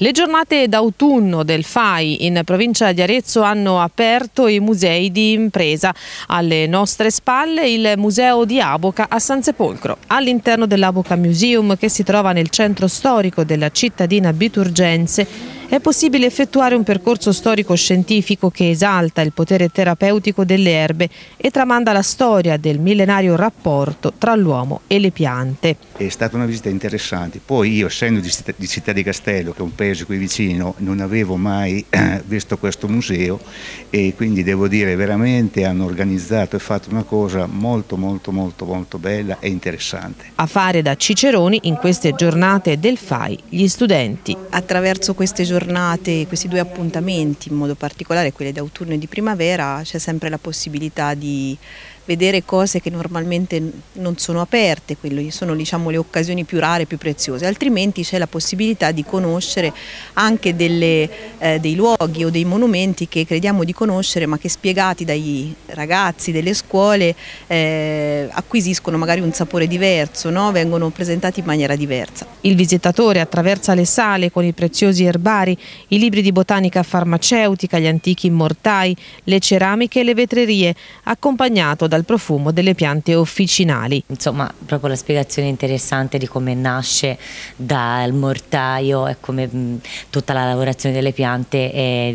Le giornate d'autunno del FAI in provincia di Arezzo hanno aperto i musei di impresa. Alle nostre spalle il museo di Aboca a San Sepolcro. All'interno dell'Aboca Museum che si trova nel centro storico della cittadina Biturgense è possibile effettuare un percorso storico-scientifico che esalta il potere terapeutico delle erbe e tramanda la storia del millenario rapporto tra l'uomo e le piante. È stata una visita interessante. Poi io, essendo di Città di, Città di Castello, che è un paese qui vicino, non avevo mai eh, visto questo museo e quindi devo dire veramente hanno organizzato e fatto una cosa molto molto molto molto bella e interessante. A fare da ciceroni in queste giornate del FAI gli studenti. Attraverso queste giornate giornate, questi due appuntamenti, in modo particolare quelli d'autunno e di primavera, c'è sempre la possibilità di vedere cose che normalmente non sono aperte, quelle sono diciamo, le occasioni più rare, più preziose, altrimenti c'è la possibilità di conoscere anche delle, eh, dei luoghi o dei monumenti che crediamo di conoscere ma che spiegati dai ragazzi delle scuole eh, acquisiscono magari un sapore diverso, no? vengono presentati in maniera diversa. Il visitatore attraversa le sale con i preziosi erbari, i libri di botanica farmaceutica, gli antichi immortai, le ceramiche e le vetrerie, accompagnato dal profumo delle piante officinali. Insomma, proprio la spiegazione interessante di come nasce dal mortaio e come mh, tutta la lavorazione delle piante è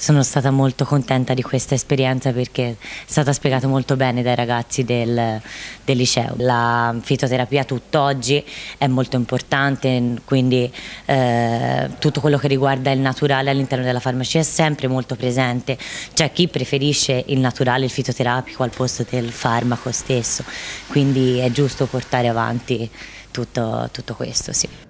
sono stata molto contenta di questa esperienza perché è stata spiegata molto bene dai ragazzi del, del liceo. La fitoterapia tutt'oggi è molto importante, quindi eh, tutto quello che riguarda il naturale all'interno della farmacia è sempre molto presente. C'è chi preferisce il naturale, il fitoterapico al posto del farmaco stesso, quindi è giusto portare avanti tutto, tutto questo. Sì.